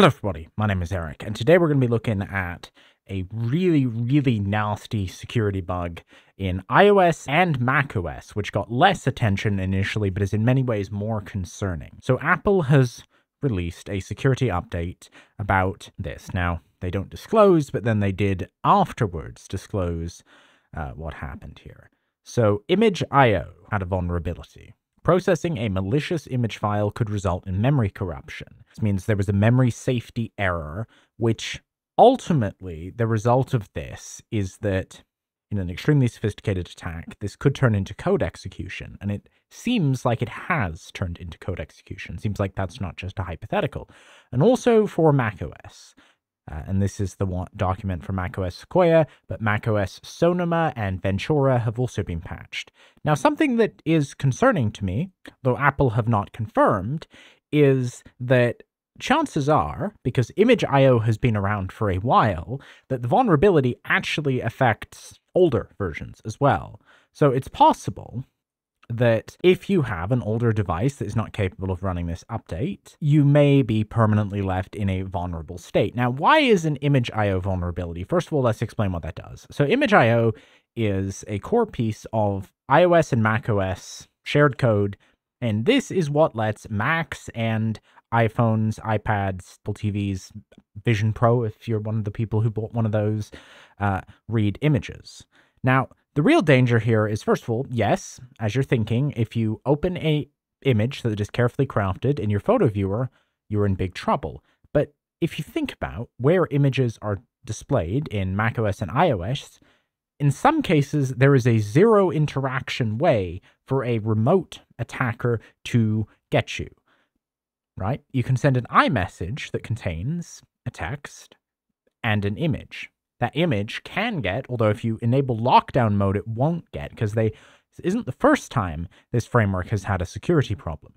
Hello everybody, my name is Eric, and today we're going to be looking at a really, really nasty security bug in iOS and macOS, which got less attention initially, but is in many ways more concerning. So Apple has released a security update about this. Now, they don't disclose, but then they did afterwards disclose uh, what happened here. So ImageIO had a vulnerability. Processing a malicious image file could result in memory corruption. This means there was a memory safety error, which ultimately, the result of this is that in an extremely sophisticated attack, this could turn into code execution. And it seems like it has turned into code execution. Seems like that's not just a hypothetical. And also for macOS. Uh, and this is the one document for macOS Sequoia, but macOS Sonoma and Ventura have also been patched. Now, something that is concerning to me, though Apple have not confirmed, is that chances are, because ImageIO has been around for a while, that the vulnerability actually affects older versions as well. So it's possible that if you have an older device that is not capable of running this update, you may be permanently left in a vulnerable state. Now, why is an image IO vulnerability? First of all, let's explain what that does. So image IO is a core piece of iOS and macOS shared code, and this is what lets Macs and iPhones, iPads, Apple TVs, Vision Pro, if you're one of the people who bought one of those, uh, read images. Now, the real danger here is, first of all, yes, as you're thinking, if you open a image that is carefully crafted in your photo viewer, you're in big trouble. But if you think about where images are displayed in macOS and iOS, in some cases, there is a zero interaction way for a remote attacker to get you. Right? You can send an iMessage that contains a text and an image that image can get, although if you enable lockdown mode, it won't get because they this isn't the first time this framework has had a security problem.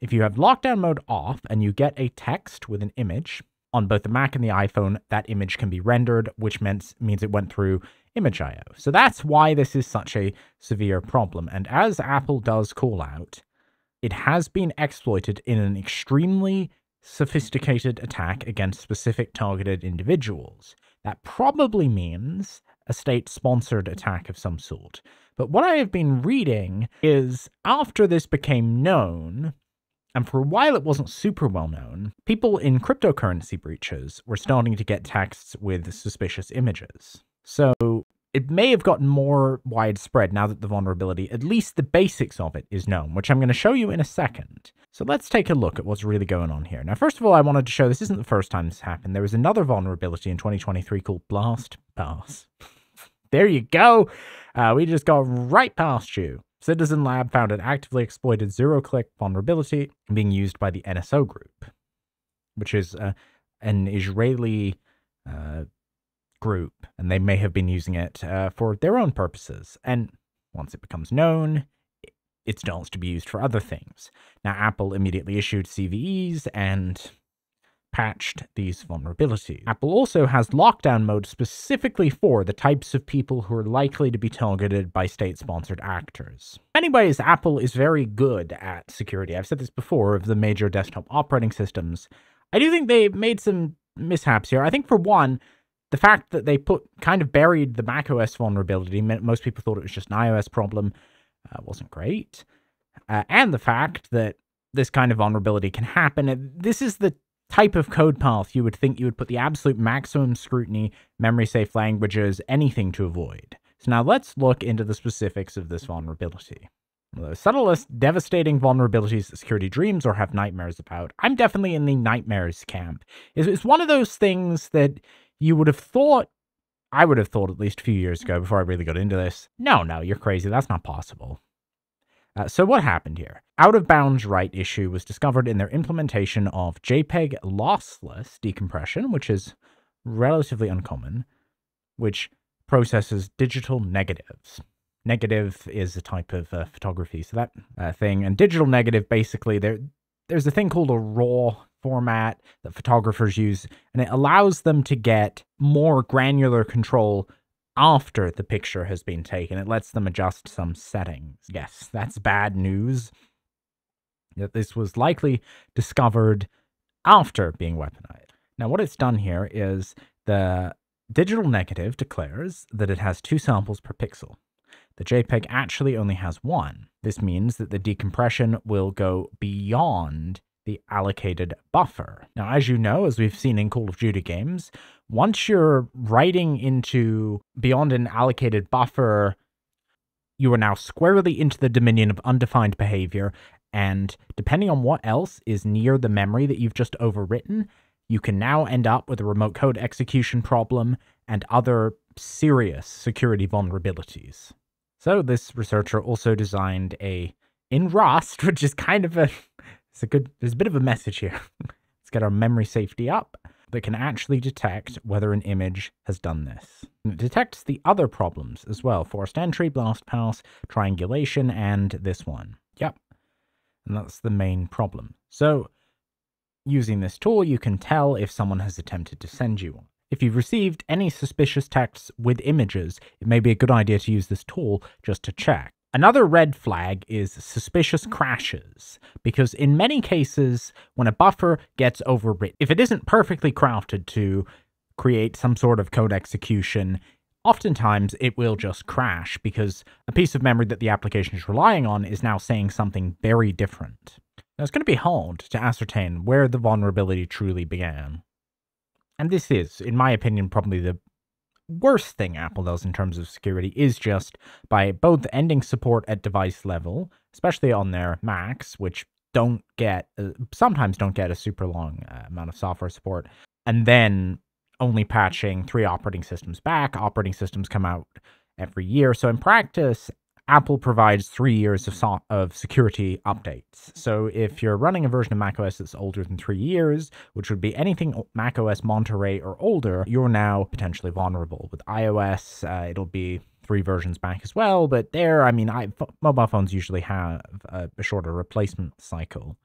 If you have lockdown mode off and you get a text with an image on both the Mac and the iPhone, that image can be rendered, which means, means it went through ImageIO. So that's why this is such a severe problem. And as Apple does call out, it has been exploited in an extremely sophisticated attack against specific targeted individuals. That probably means a state sponsored attack of some sort. But what I have been reading is after this became known, and for a while it wasn't super well known, people in cryptocurrency breaches were starting to get texts with suspicious images. So it may have gotten more widespread now that the vulnerability, at least the basics of it, is known, which I'm going to show you in a second. So let's take a look at what's really going on here. Now, first of all, I wanted to show this isn't the first time this happened. There was another vulnerability in 2023 called Blast Pass. there you go. Uh, we just got right past you. Citizen Lab found an actively exploited zero-click vulnerability being used by the NSO group, which is uh, an Israeli uh, group, and they may have been using it uh, for their own purposes. And once it becomes known, it starts to be used for other things. Now, Apple immediately issued CVEs and patched these vulnerabilities. Apple also has lockdown mode specifically for the types of people who are likely to be targeted by state-sponsored actors. Anyways, Apple is very good at security. I've said this before of the major desktop operating systems. I do think they made some mishaps here. I think for one, the fact that they put kind of buried the macOS vulnerability meant most people thought it was just an iOS problem uh, wasn't great, uh, and the fact that this kind of vulnerability can happen. This is the type of code path you would think you would put the absolute maximum scrutiny, memory safe languages, anything to avoid. So now let's look into the specifics of this vulnerability. The subtlest, devastating vulnerabilities that security dreams or have nightmares about. I'm definitely in the nightmares camp. It's one of those things that you would have thought, I would have thought at least a few years ago before I really got into this, no, no, you're crazy. That's not possible. Uh, so what happened here? Out of bounds write issue was discovered in their implementation of JPEG lossless decompression, which is relatively uncommon, which processes digital negatives. Negative is a type of uh, photography, so that uh, thing. And digital negative, basically, there there's a thing called a raw format that photographers use, and it allows them to get more granular control after the picture has been taken. It lets them adjust some settings. Yes, that's bad news. That this was likely discovered after being weaponized. Now, what it's done here is the digital negative declares that it has two samples per pixel. The JPEG actually only has one. This means that the decompression will go beyond the allocated buffer. Now, as you know, as we've seen in Call of Duty games, once you're writing into beyond an allocated buffer, you are now squarely into the dominion of undefined behavior. And depending on what else is near the memory that you've just overwritten, you can now end up with a remote code execution problem and other serious security vulnerabilities. So this researcher also designed a in Rust, which is kind of a it's a good there's a bit of a message here. Let's get our memory safety up that can actually detect whether an image has done this. And it detects the other problems as well, forced entry, BLASTPASS, triangulation, and this one. Yep. And that's the main problem. So using this tool, you can tell if someone has attempted to send you one. If you've received any suspicious texts with images, it may be a good idea to use this tool just to check. Another red flag is suspicious crashes, because in many cases, when a buffer gets overwritten, if it isn't perfectly crafted to create some sort of code execution, oftentimes it will just crash because a piece of memory that the application is relying on is now saying something very different. Now, it's going to be hard to ascertain where the vulnerability truly began. And this is, in my opinion, probably the worst thing Apple does in terms of security is just by both ending support at device level, especially on their Macs, which don't get, uh, sometimes don't get a super long uh, amount of software support, and then only patching three operating systems back. Operating systems come out every year. So in practice, Apple provides three years of, so- of security updates. So if you're running a version of macOS that's older than three years, which would be anything macOS Monterey or older, you're now potentially vulnerable. With iOS, uh, it'll be three versions back as well. But there, I mean, I, mobile phones usually have a, a shorter replacement cycle.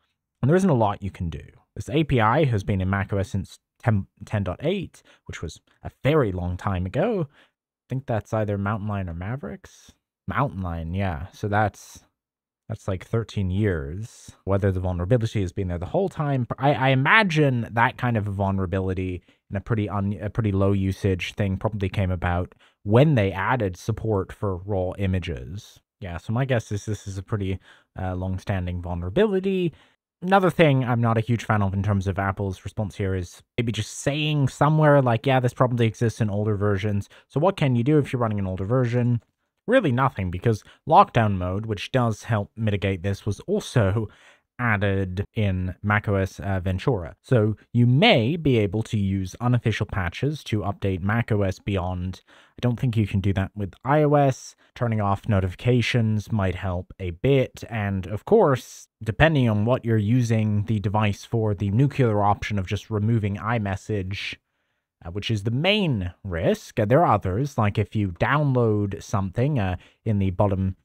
And there isn't a lot you can do. This API has been in macOS since 10, 10.8, which was a very long time ago. I think that's either Mountain Lion or Mavericks. Mountain Lion, yeah. So that's that's like 13 years. Whether the vulnerability has been there the whole time, I, I imagine that kind of a vulnerability and a pretty un, a pretty low usage thing probably came about when they added support for raw images. Yeah, so my guess is this is a pretty uh, long-standing vulnerability. Another thing I'm not a huge fan of in terms of Apple's response here is maybe just saying somewhere like, yeah, this probably exists in older versions. So what can you do if you're running an older version? Really nothing because lockdown mode, which does help mitigate this, was also added in macOS uh, Ventura. So you may be able to use unofficial patches to update macOS beyond. I don't think you can do that with iOS. Turning off notifications might help a bit. And of course, depending on what you're using the device for, the nuclear option of just removing iMessage uh, which is the main risk. Uh, there are others, like if you download something uh, in the bottom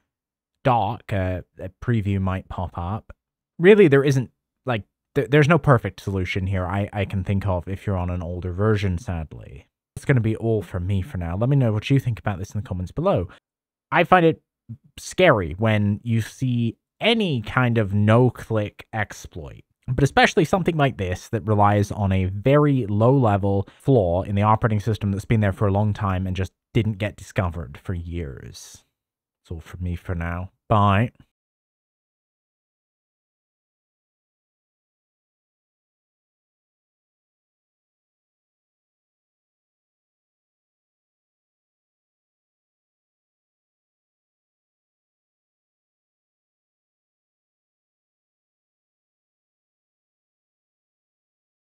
dock, uh, a preview might pop up. Really, there isn't, like, th- there's no perfect solution here I, I can think of if you're on an older version, sadly. It's going to be all from me for now. Let me know what you think about this in the comments below. I find it scary when you see any kind of no click exploit but especially something like this that relies on a very low level flaw in the operating system that's been there for a long time and just didn't get discovered for years. That's all from me for now. Bye.